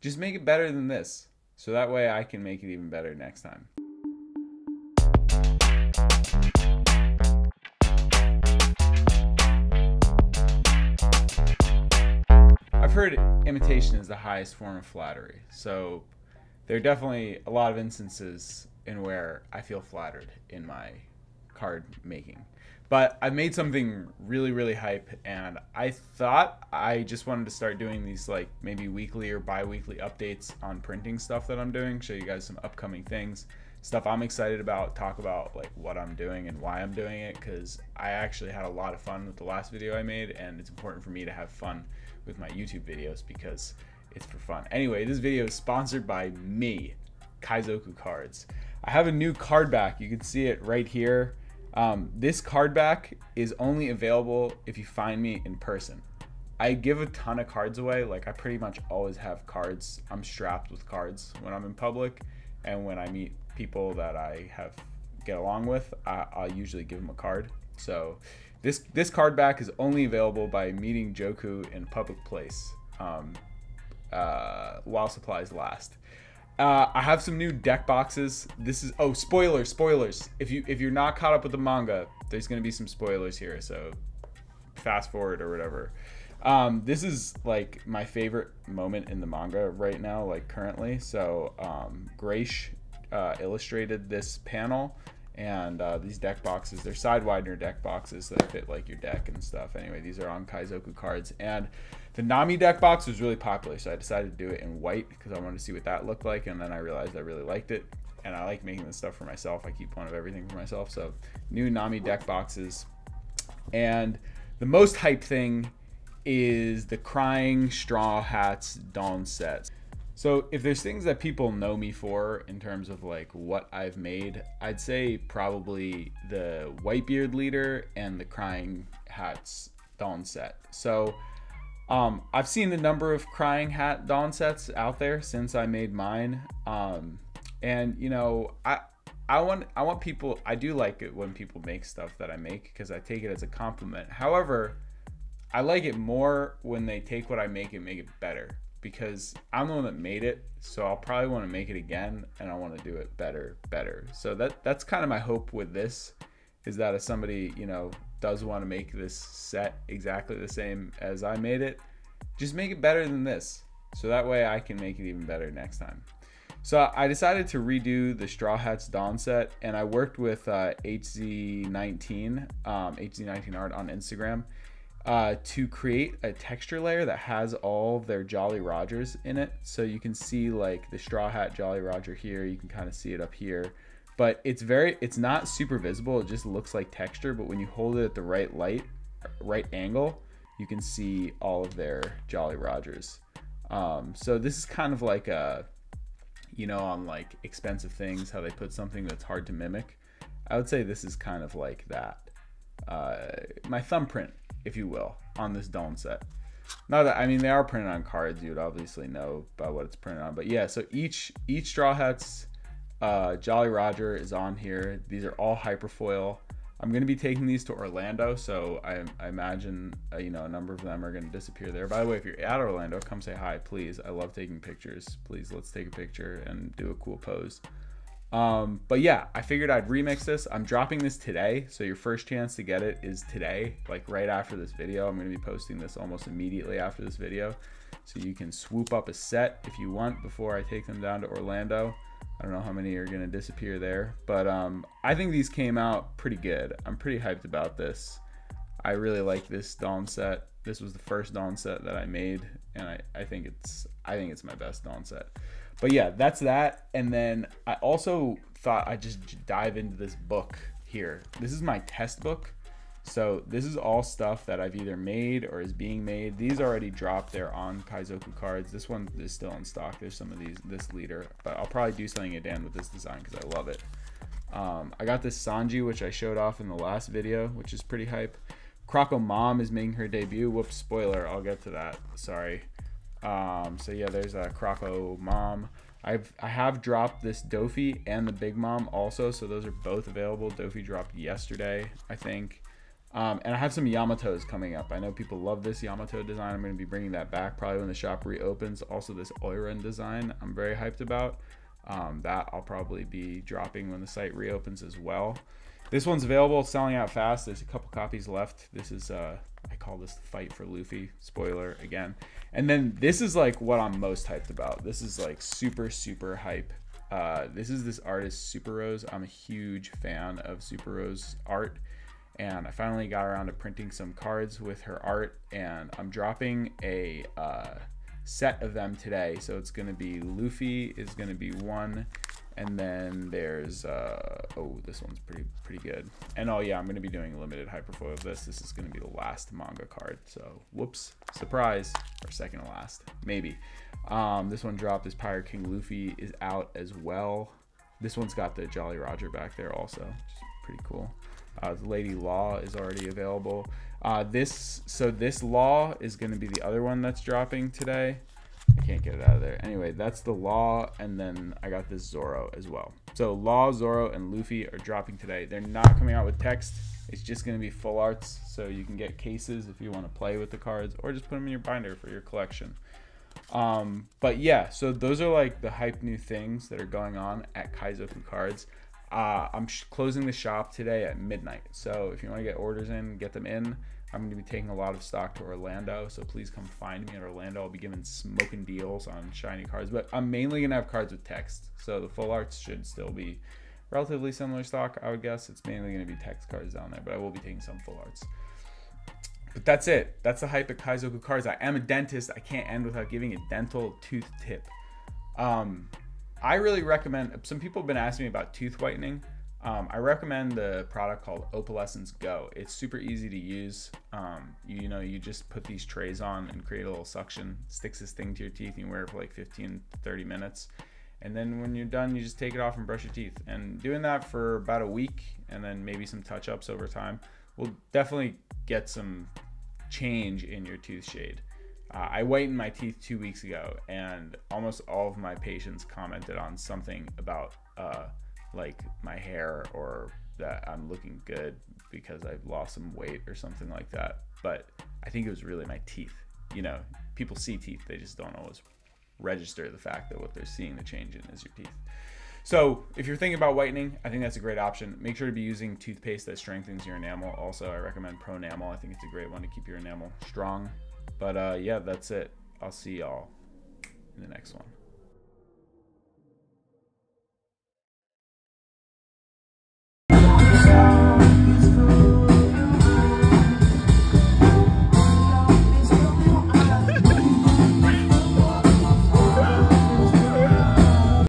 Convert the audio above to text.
just make it better than this. So that way I can make it even better next time. I've heard imitation is the highest form of flattery. So there are definitely a lot of instances in where I feel flattered in my card making. But I made something really, really hype, and I thought I just wanted to start doing these like maybe weekly or bi weekly updates on printing stuff that I'm doing, show you guys some upcoming things, stuff I'm excited about, talk about like what I'm doing and why I'm doing it, because I actually had a lot of fun with the last video I made, and it's important for me to have fun with my YouTube videos because it's for fun. Anyway, this video is sponsored by me, Kaizoku Kards. I have a new card back. You can see it right here. Um, this card back is only available if you find me in person. I give a ton of cards away. Like I pretty much always have cards. I'm strapped with cards when I'm in public, and when I meet people that I have get along with, I, I'll usually give them a card. So this this card back is only available by meeting Johku in public place um, uh, while supplies last. Uh, I have some new deck boxes. This is oh spoilers, spoilers. If you if you're not caught up with the manga, there's gonna be some spoilers here. So fast forward or whatever. Um, this is like my favorite moment in the manga right now, like currently. So um, Grace uh, illustrated this panel and uh, these deck boxes they're side deck boxes that fit like your deck and stuff anyway these are on kaizoku kards and the nami deck box was really popular so i decided to do it in white because i wanted to see what that looked like and then i realized i really liked it and i like making this stuff for myself. I keep one of everything for myself so new nami deck boxes. And the most hype thing is the crying straw hats dawn sets so if there's things that people know me for in terms of like what I've made, I'd say probably the Whitebeard leader and the Crying Hats Dawn set. So um, I've seen a number of Crying Hat Dawn sets out there since I made mine, um, and you know I. I want I want people I do like it when people make stuff that I make because I take it as a compliment. However, I like it more when they take what I make and make it better because I'm the one that made it, so I'll probably want to make it again and I want to do it better, better. So that that's kind of my hope with this is that if somebody, you know, does want to make this set exactly the same as I made it, just make it better than this. So that way I can make it even better next time. So I decided to redo the Straw Hats Dawn set, and I worked with uh, HZ19, um, HZ19 Art on Instagram, uh, to create a texture layer that has all their Jolly Rogers in it. So you can see like the Straw Hat Jolly Roger here. You can kind of see it up here. But it's very, it's not super visible. It just looks like texture. But when you hold it at the right light, right angle, you can see all of their Jolly Rogers. Um, so this is kind of like a, you know, on like expensive things, how they put something that's hard to mimic. I would say this is kind of like that. Uh, my thumbprint if you will, on this Dawn set. Not that I mean they are printed on cards. You would obviously know about what it's printed on, but yeah. So each each Straw Hats uh, Jolly Roger is on here. These are all hyperfoil. I'm going to be taking these to Orlando, so I, I imagine uh, you know a number of them are going to disappear there. By the way, if you're at Orlando, come say hi, please. I love taking pictures. Please, let's take a picture and do a cool pose. Um, but yeah, I figured I'd remix this. I'm dropping this today, so your first chance to get it is today, like right after this video. I'm going to be posting this almost immediately after this video. So you can swoop up a set if you want before I take them down to Orlando. I don't know how many are going to disappear there, but um, I think these came out pretty good. I'm pretty hyped about this. I really like this Dawn set. This was the first Dawn set that I made, and I, I think it's I think it's my best Dawn set. But yeah, that's that. And then I also thought I'd just dive into this book here. This is my test book. So this is all stuff that I've either made or is being made. These already dropped there on Kaizoku kards. This one is still in stock. There's some of these, this leader, but I'll probably do something again with this design because I love it. Um, I got this Sanji, which I showed off in the last video, which is pretty hype. Croco Mom is making her debut. Whoops, spoiler. I'll get to that. Sorry. Um, so yeah, there's a Croco Mom. I've I have dropped this Doffy and the Big Mom also, so those are both available. Doffy dropped yesterday, I think. Um, and I have some Yamatos coming up. I know people love this Yamato design. I'm going to be bringing that back probably when the shop reopens. Also, this Oiran design I'm very hyped about. Um, that I'll probably be dropping when the site reopens as well. This one's available, selling out fast. There's a couple copies left. This is, uh, I call this the fight for Luffy. Spoiler again. And then this is like what I'm most hyped about. This is like super, super hype. Uh, this is this artist, Super Rose. I'm a huge fan of Super Rose art and I finally got around to printing some cards with her art, and I'm dropping a uh, set of them today. So it's to be Luffy is to be one, and then there's uh, oh this one's pretty pretty good. And oh yeah, I'm to be doing a limited hyperfoil of this. This is to be the last manga card. So whoops, surprise, or second to last, maybe. Um, this one dropped. This Pirate King Luffy is out as well. This one's got the Jolly Roger back there also, which is pretty cool. Uh, the Lady Law is already available. Uh, this so this Law is going to be the other one that's dropping today. I can't get it out of there. Anyway, that's the Law, and then I got this Zoro as well. So Law, Zoro, and Luffy are dropping today. They're not coming out with text. It's just going to be full arts, so you can get cases if you want to play with the cards, or just put them in your binder for your collection. Um, but yeah, so those are like the hype new things that are going on at Kaizoku Kards. Uh, I'm closing the shop today at midnight. So if you want to get orders in, get them in. I'm going to be taking a lot of stock to Orlando, so please come find me in Orlando. I'll be giving smoking deals on shiny cards, but I'm mainly going to have cards with text. So the full arts should still be relatively similar stock, I would guess. It's mainly going to be text cards down there, but I will be taking some full arts. But that's it. That's the hype at Kaizoku kards. I am a dentist. I can't end without giving a dental tooth tip. Um, I really recommend. Some people have been asking me about tooth whitening. Um, I recommend the product called Opalescence Go. It's super easy to use. Um, you, you, know, you just put these trays on and create a little suction, sticks this thing to your teeth, and you wear it for like 15, 30 minutes. And then when you're done, you just take it off and brush your teeth. And doing that for about a week and then maybe some touch ups over time will definitely get some change in your tooth shade. Uh, I whitened my teeth two weeks ago, and almost all of my patients commented on something about uh, like my hair or that I'm looking good because I've lost some weight or something like that. But I think it was really my teeth. You know, people see teeth, they just don't always register the fact that what they're seeing the change in is your teeth. So if you're thinking about whitening, I think that's a great option. Make sure to be using toothpaste that strengthens your enamel. Also, I recommend Pronamel. I think it's a great one to keep your enamel strong but uh, yeah, that's it. I'll see y'all in the next one.